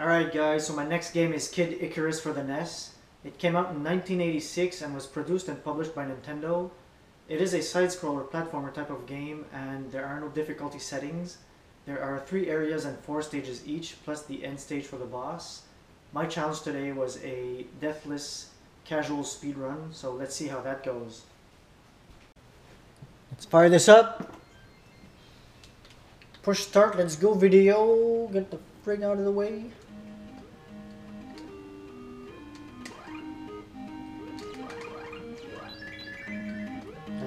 Alright guys, so my next game is Kid Icarus for the NES. It came out in 1986 and was produced and published by Nintendo. It is a side-scroller platformer type of game and there are no difficulty settings. There are three areas and four stages each, plus the end stage for the boss. My challenge today was a deathless casual speedrun, so let's see how that goes. Let's fire this up. Push start, let's go video. Get the frig out of the way.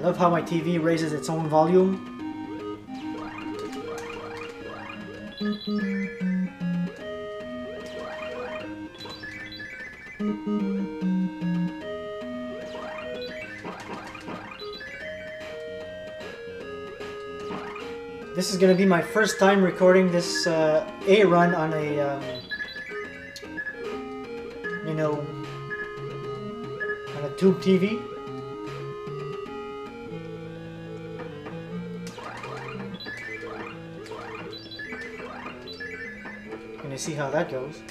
Love how my TV raises its own volume. This is going to be my first time recording this uh, A run on a, um, you know, on a tube TV. See how that goes.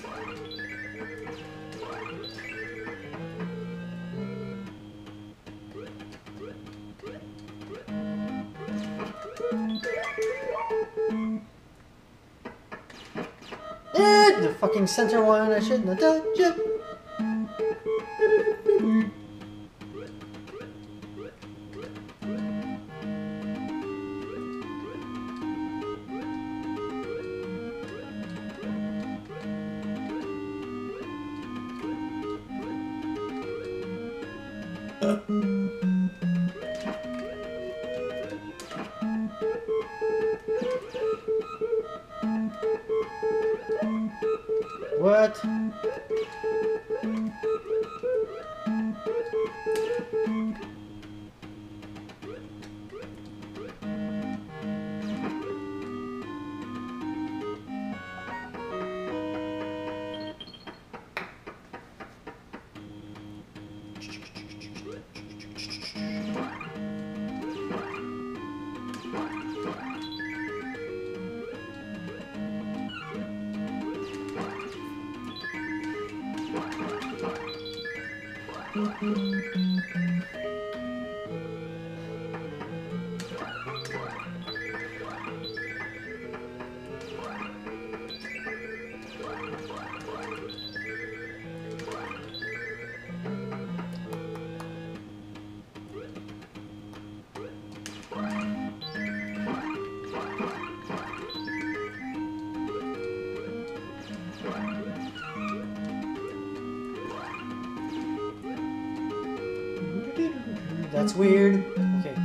Eh, the fucking center one, I shouldn't have touched it. What? That's weird. Okay.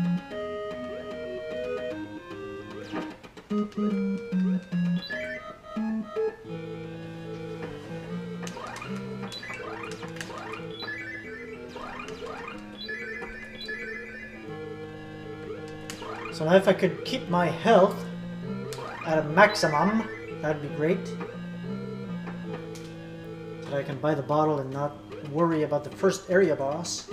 So now if I could keep my health at a maximum, that'd be great. So that I can buy the bottle and not worry about the first area boss.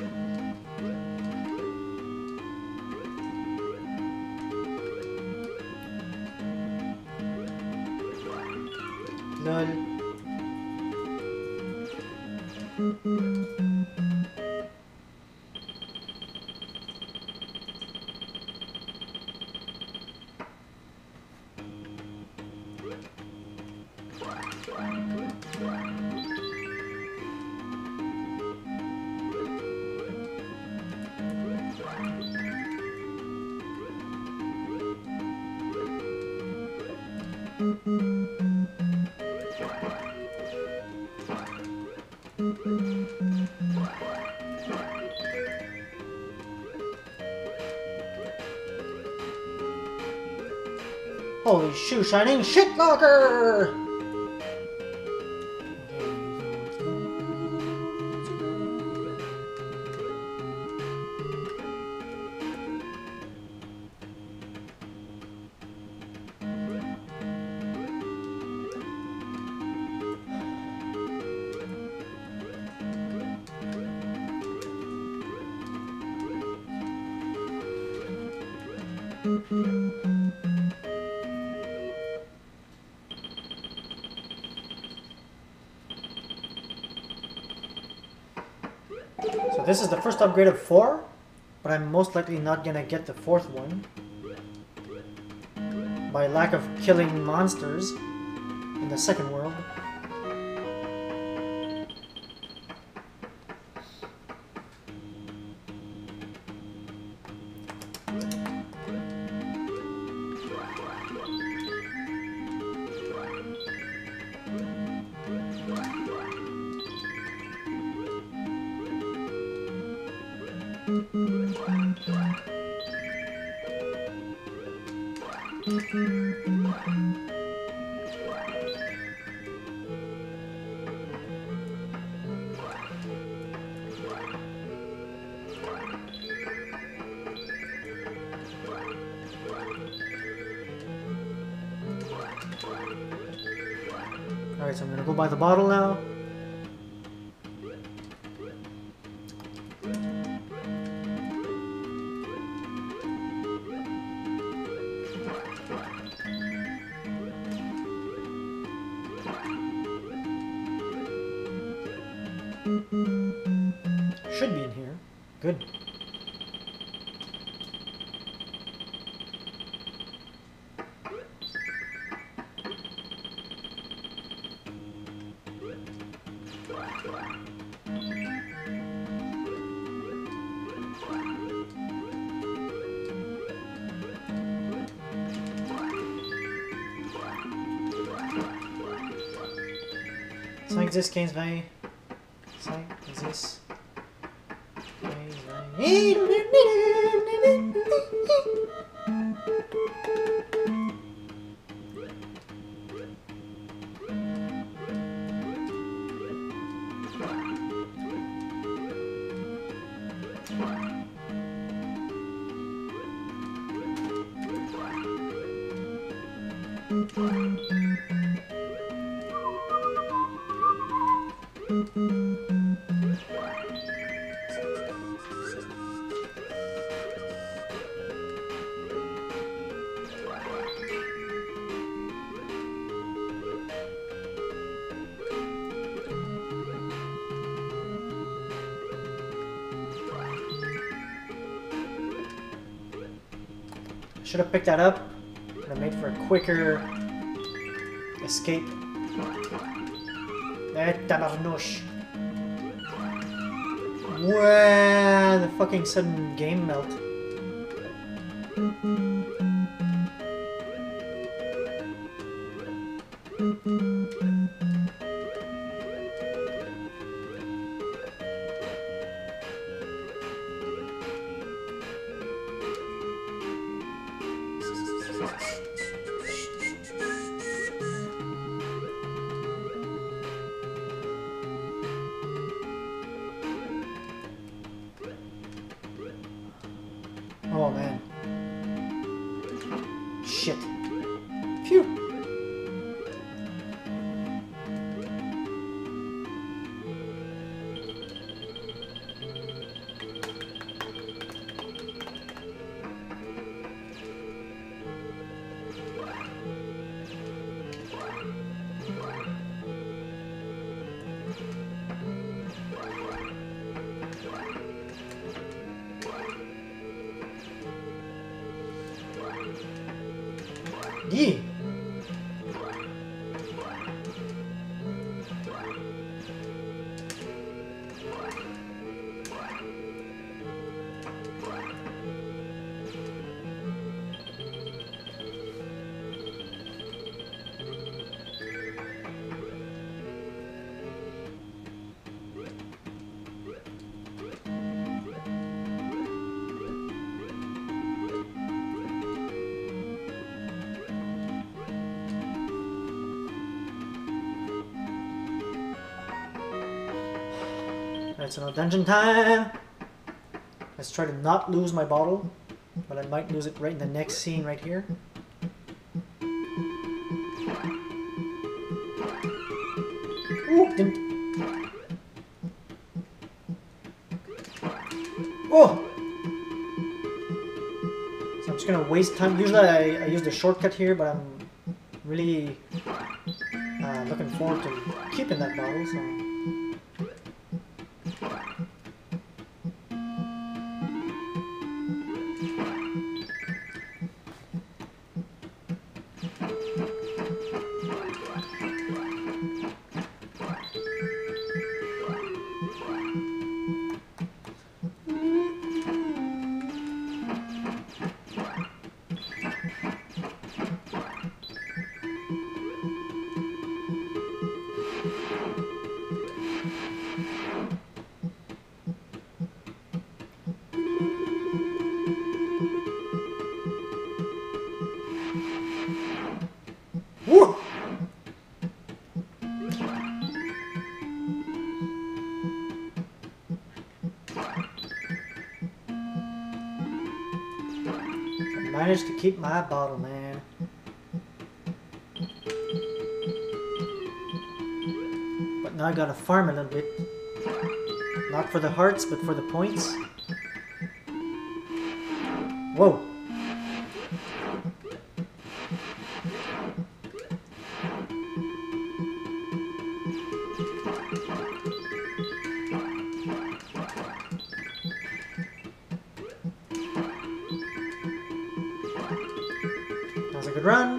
shoe shining shit locker! This is the first upgrade of four, but I'm most likely not gonna get the fourth one. By lack of killing monsters in the second world. Ça existe 15 20. Ça existe 15 Should have picked that up. Would have made for a quicker escape. Eh. Wow, the fucking sudden game melt. So now dungeon time. Let's try to not lose my bottle, but I might lose it right in the next scene right here. Ooh, didn't. Oh! So I'm just gonna waste time. Usually I, I use the shortcut here, but I'm really uh, looking forward to keeping that bottle, so. Keep my bottle, man. But now I gotta farm a little bit. Not for the hearts, but for the points. Good run.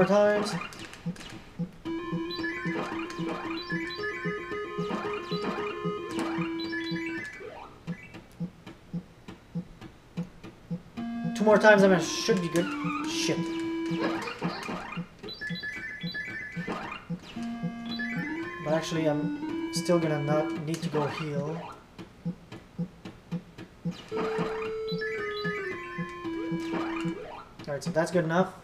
More times. Two more times I should be good. Shit. But actually I'm still gonna not need to go heal. Alright, so that's good enough.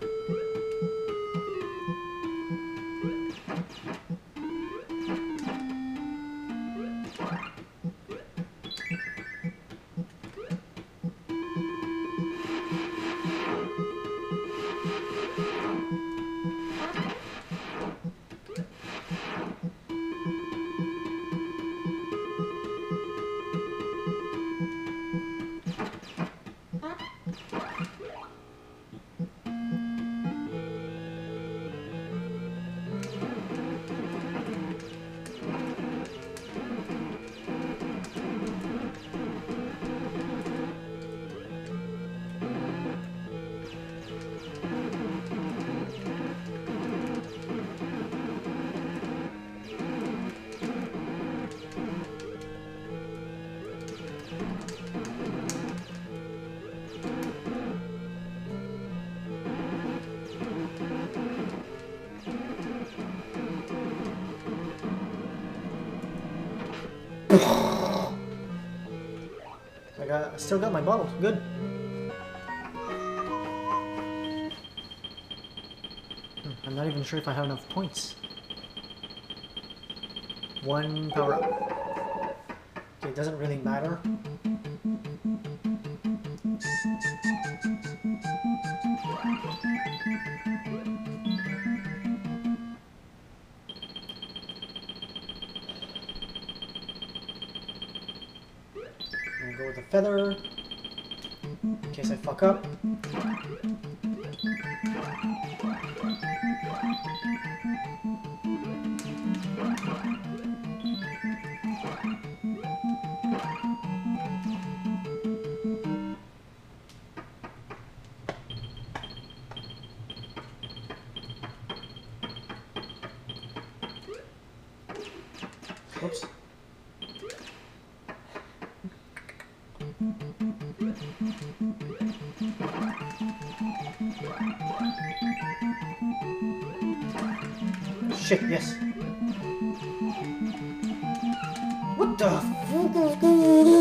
I still got my bottle. Good. Hmm, I'm not even sure if I have enough points. One power up. Okay, it doesn't really matter. Whoops. Shit, yes. What the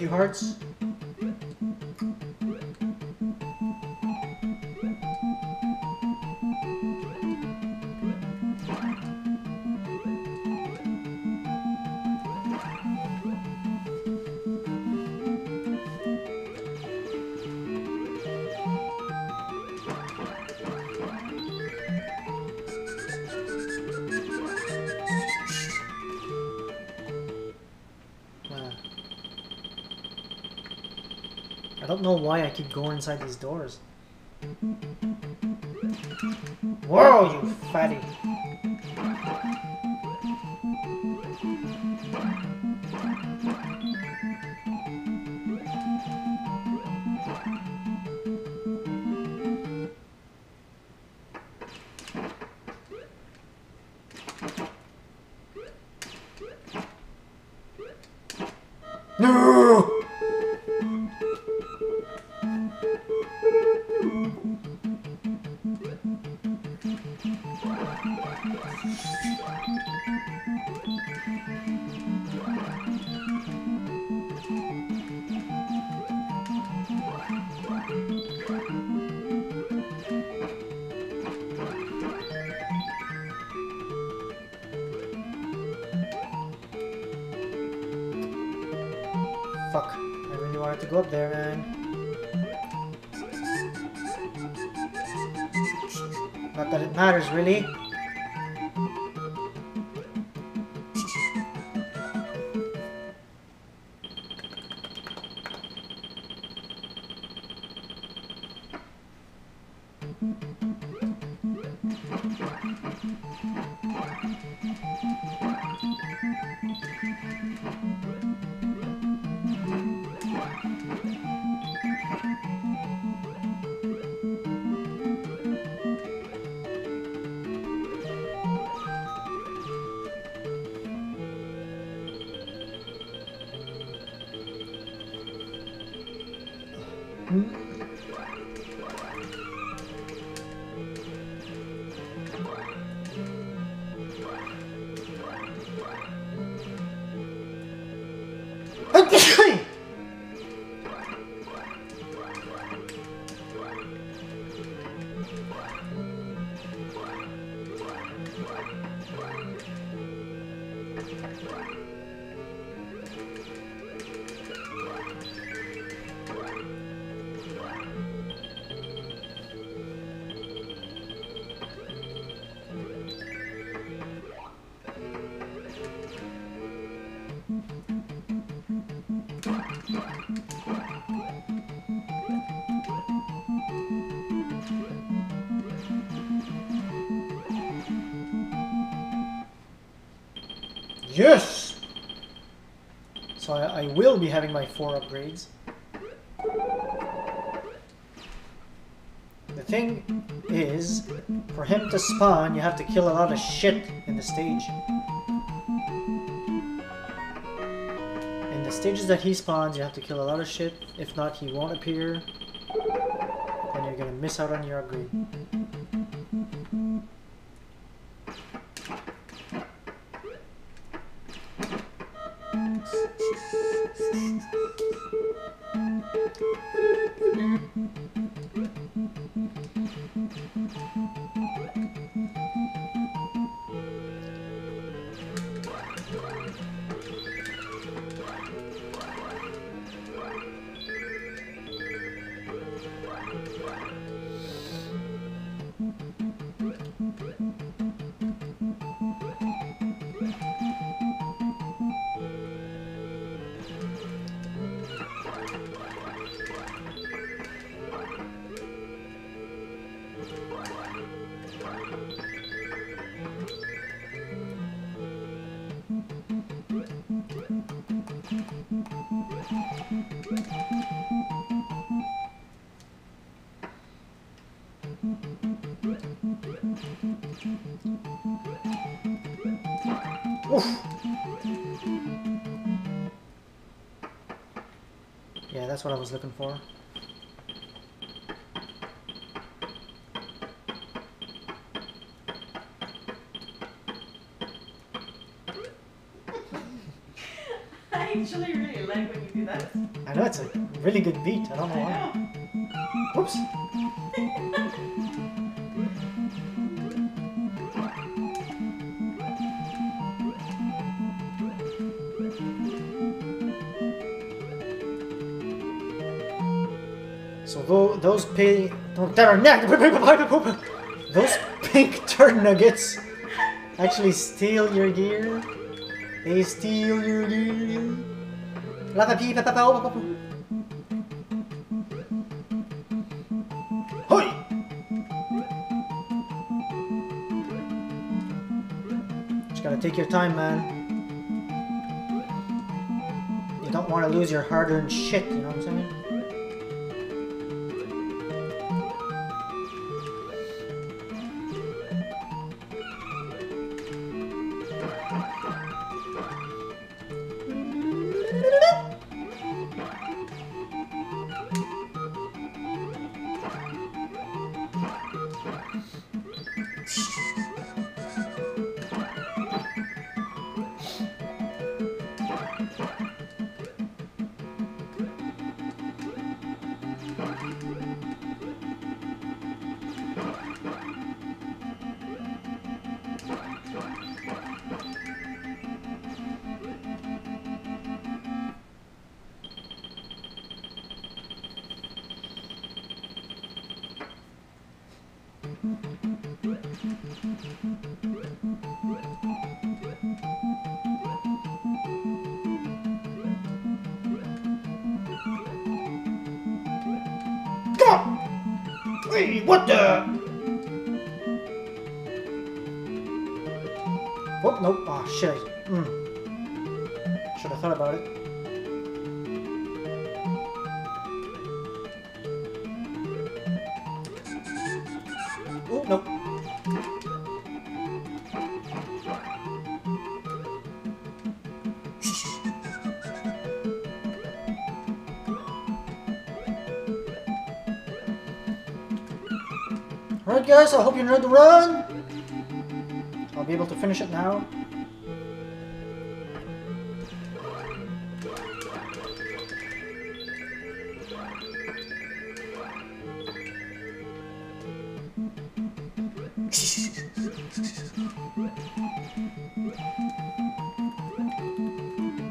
few hearts. could go inside these doors. Whoa, you fatty! No! Thank you. Yes! So I, I will be having my four upgrades. The thing is, for him to spawn, you have to kill a lot of shit in the stage. In the stages that he spawns, you have to kill a lot of shit. If not, he won't appear. And you're gonna miss out on your upgrade. That's what I was looking for. I actually really like when you do that. I know it's a really good beat. I don't know why. Whoops. Pink, those pink turd nuggets actually steal your gear. They steal your gear. Hoi! Just gotta take your time, man. You don't want to lose your hard-earned shit, What the? Oh, nope. Oh, shit. Mm. Should have thought about it. Guys, I hope you enjoyed the run! I'll be able to finish it now.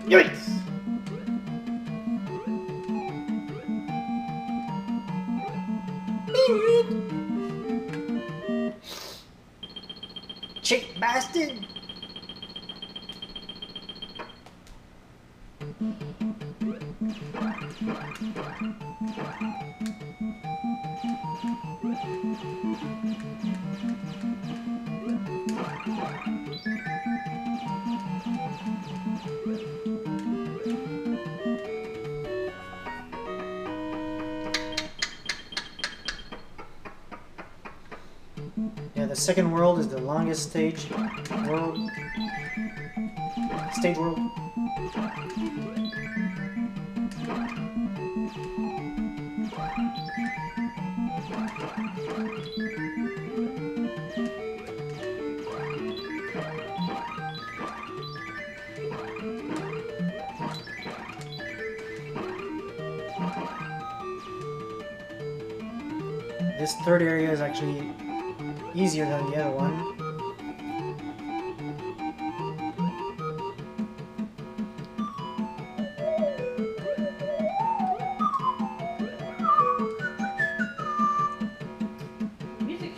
Yikes! Second world is the longest stage world. Stage world. This third area easier than the other one. Music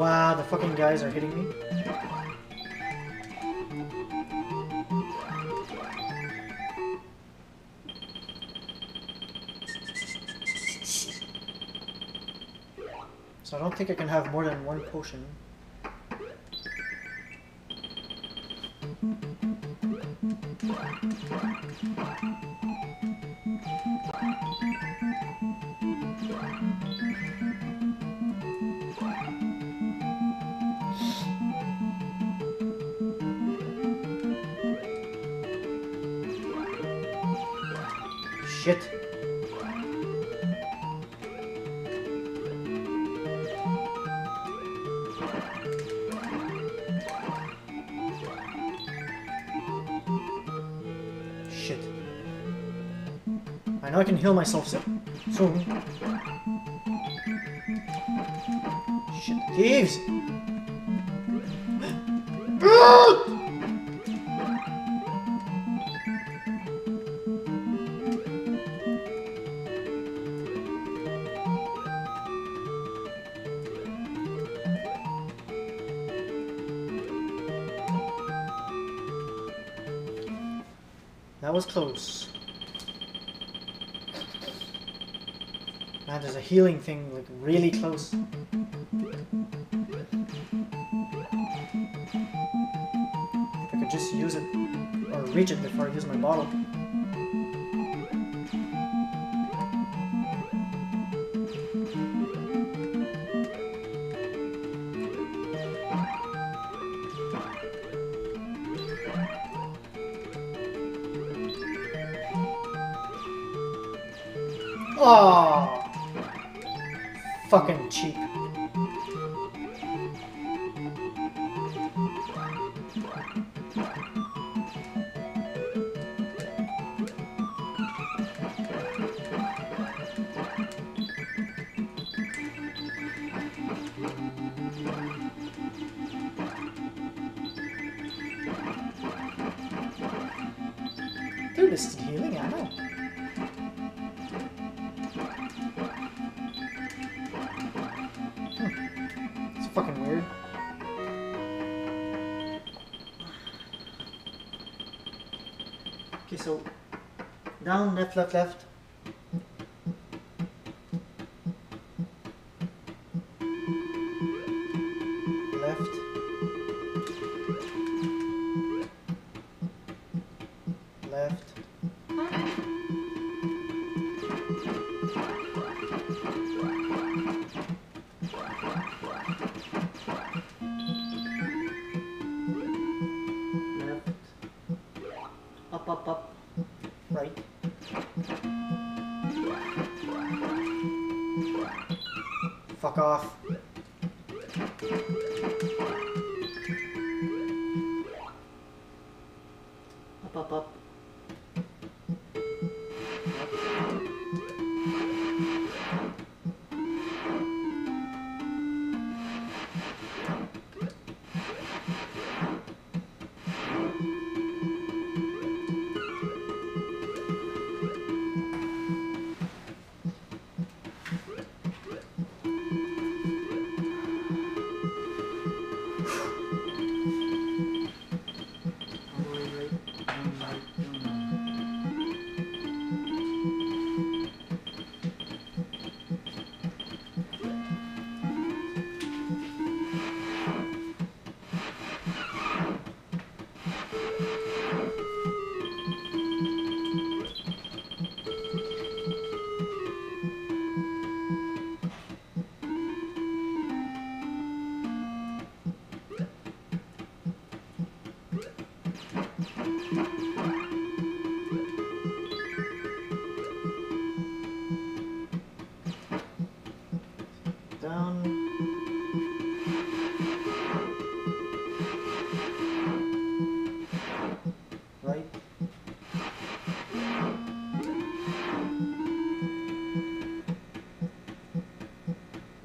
Wow, the fucking guys are hitting me. So I don't think I can have more than one potion. Heal myself so- soon. Shit, thieves! If I could just use it or reach it before I use my bottle. Oh, fucking cheap. Left, left, left. Left. Left. Left. Up, up, up. Right. Fuck off. Up, up, up.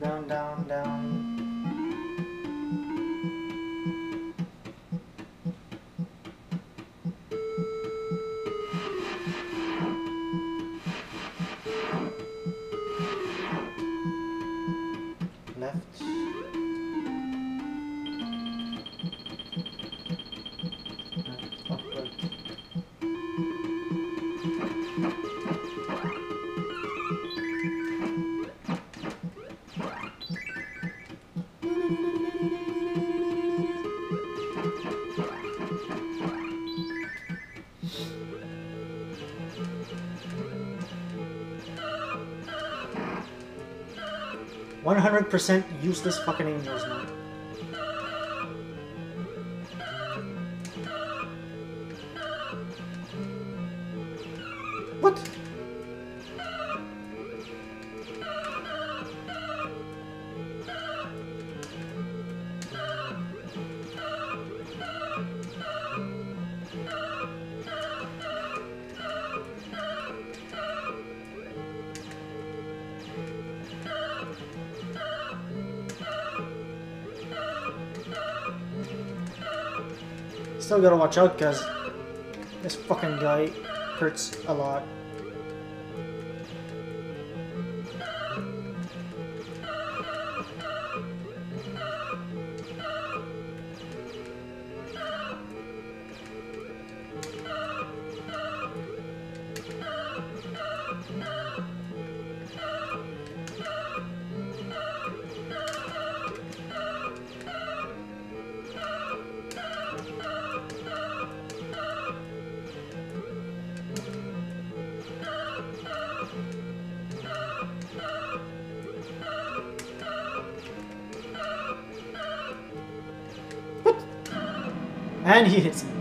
Down, down, down. 100% useless fucking angels, man. Gotta watch out because this fucking guy hurts a lot. And he hits me.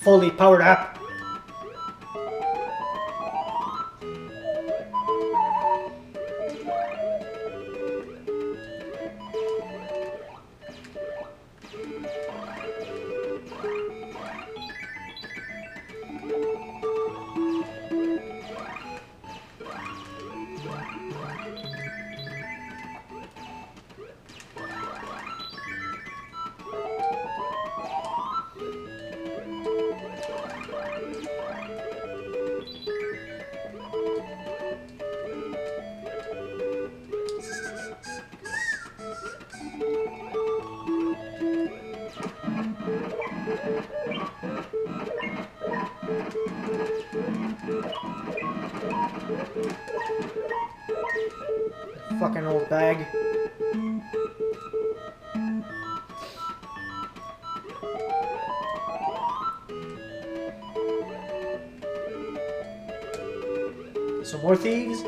Fully powered up. Bag. Some more thieves?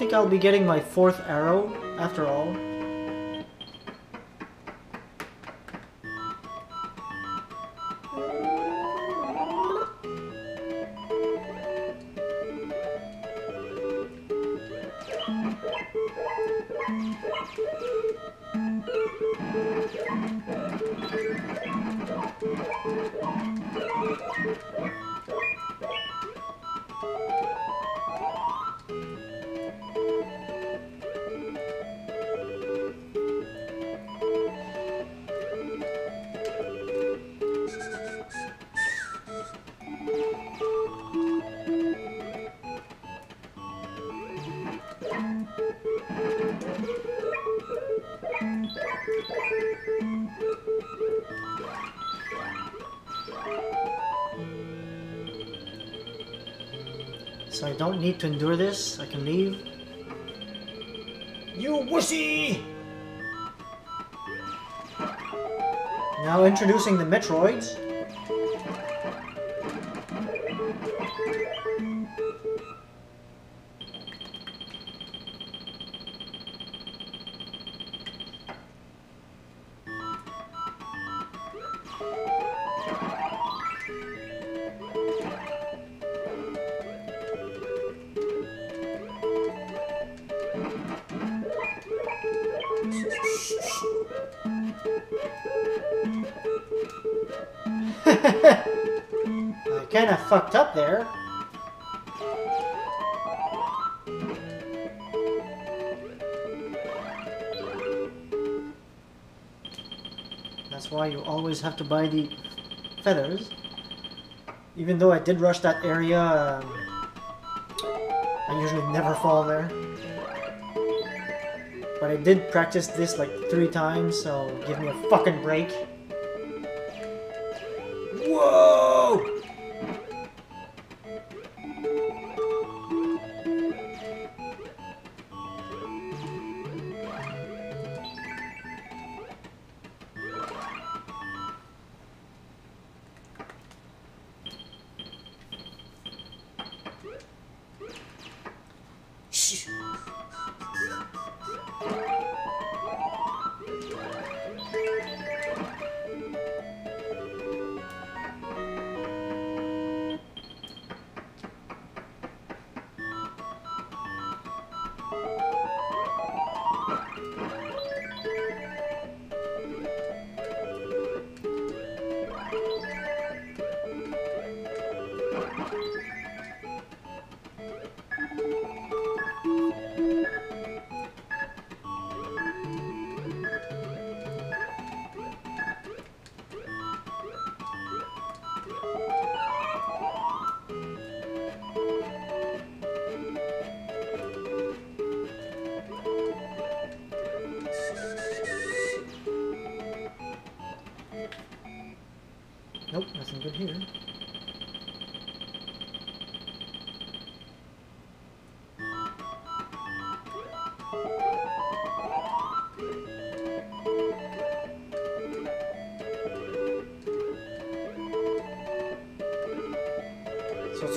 Think I'll be getting my fourth arrow after all. Don't need to endure this. I can leave. You wussy! Now introducing the Metroids. To buy the feathers. Even though I did rush that area um, I usually never fall there. But I did practice this like three times, so give me a fucking break.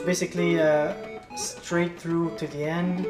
Basically uh, straight through to the end.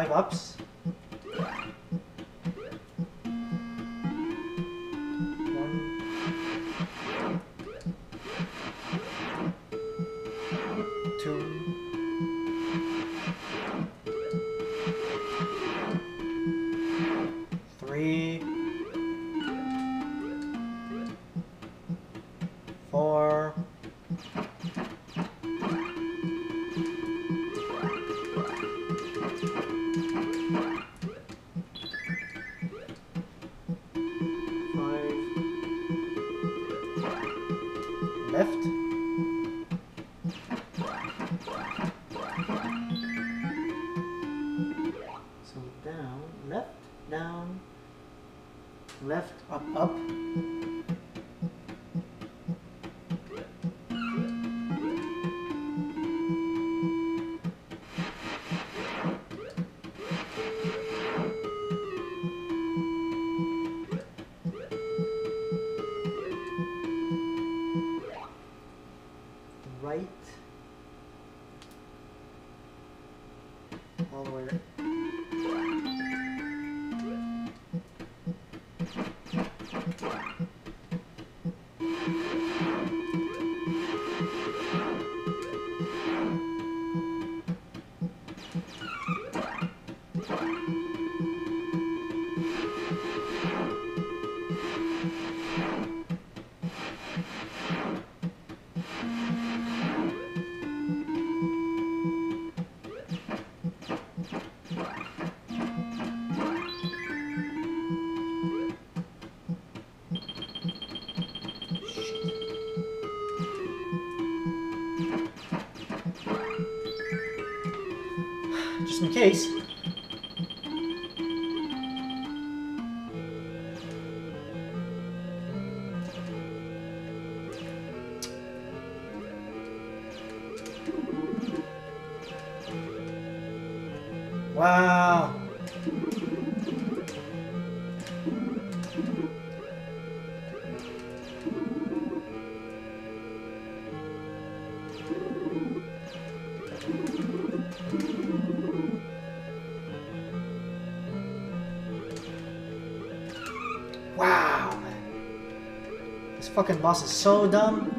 Five ups. In case. Fucking boss is so dumb.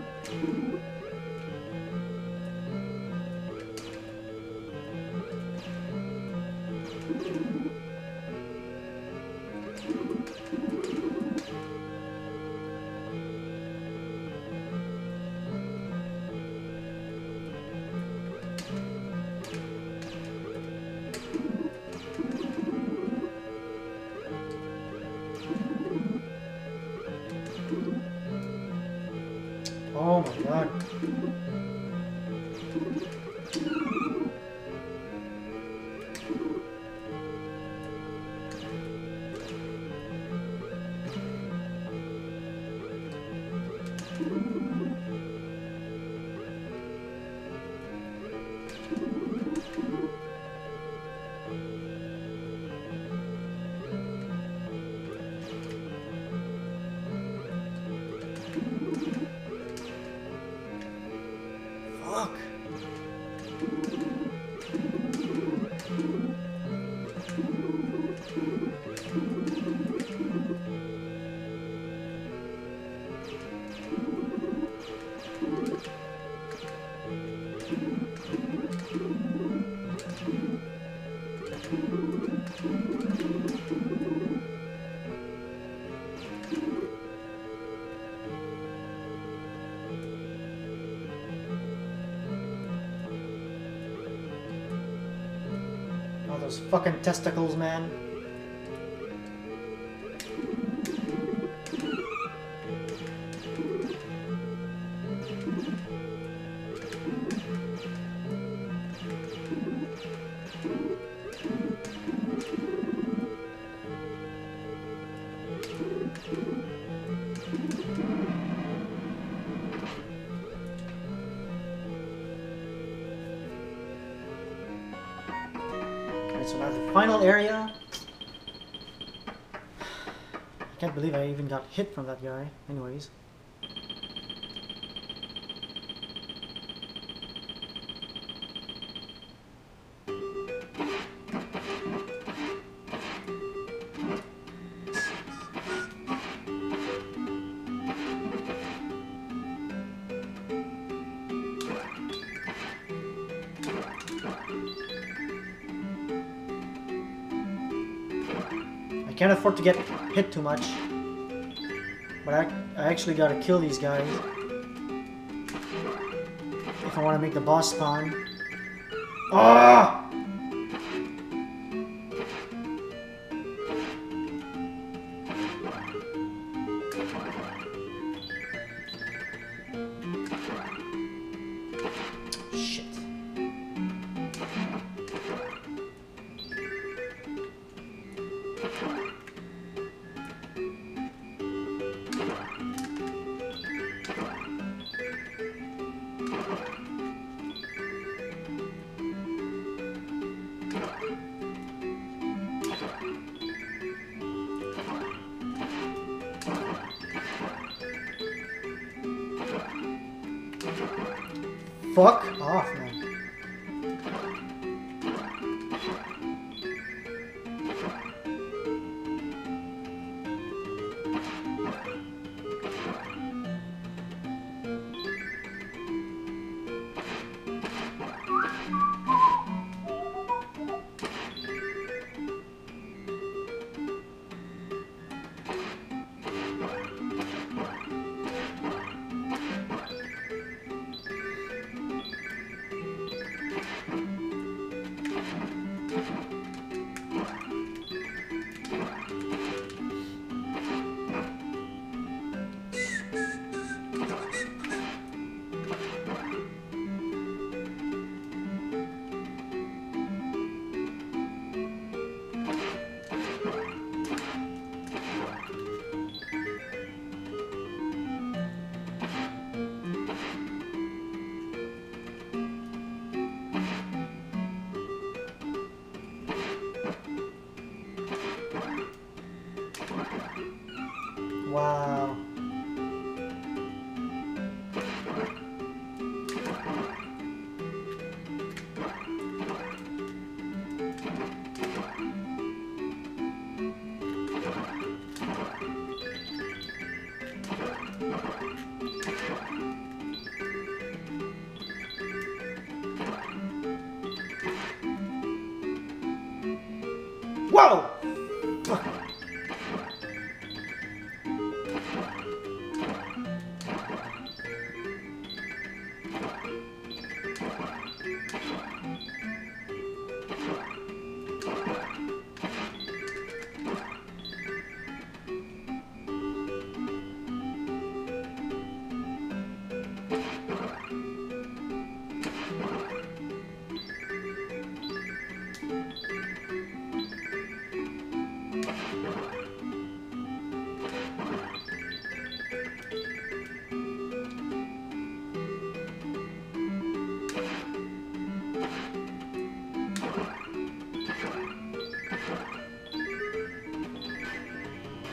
Fucking testicles, man. Area. I can't believe I even got hit from that guy. Anyways. Can't afford to get hit too much. But I, I actually gotta kill these guys. If I want to make the boss spawn. Ah!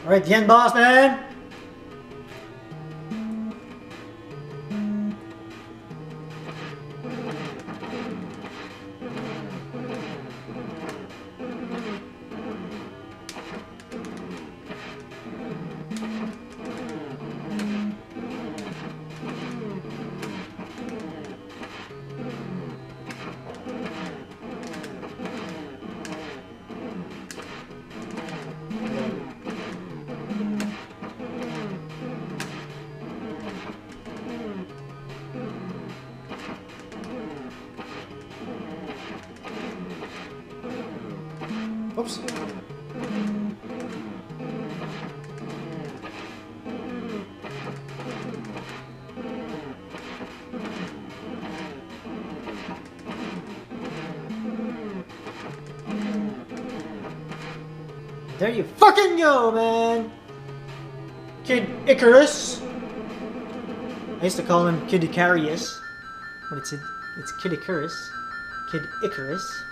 Alright, the end boss, man! Go, man! Kid Icarus! I used to call him Kid Icarius, but it's, it's Kid Icarus. Kid Icarus.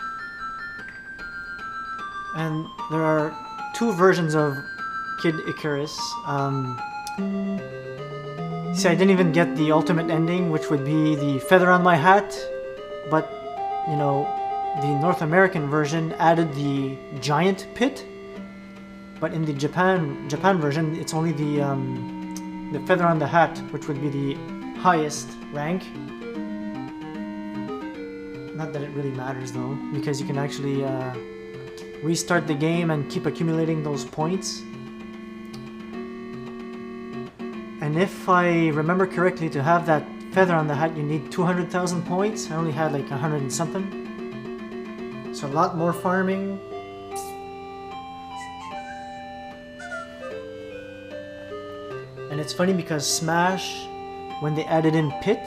And there are two versions of Kid Icarus. Um, see, I didn't even get the ultimate ending, which would be the feather on my hat, but, you know, the North American version added the giant pit, but in the Japan Japan version, it's only the um, the feather on the hat, which would be the highest rank. Not that it really matters though, because you can actually uh, restart the game and keep accumulating those points. And if I remember correctly, to have that feather on the hat, you need 200,000 points. I only had like 100 and something. So a lot more farming. It's funny because Smash, when they added in Pit,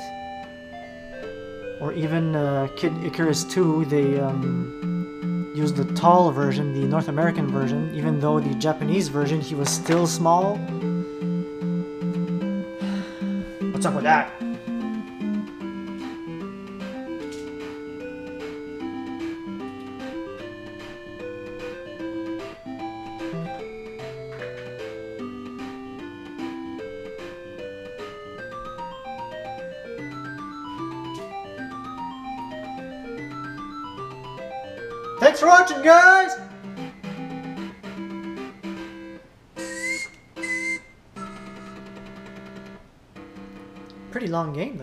or even uh, Kid Icarus 2, they um, used the tall version, the North American version, even though the Japanese version, he was still small. What's up with that? Long game.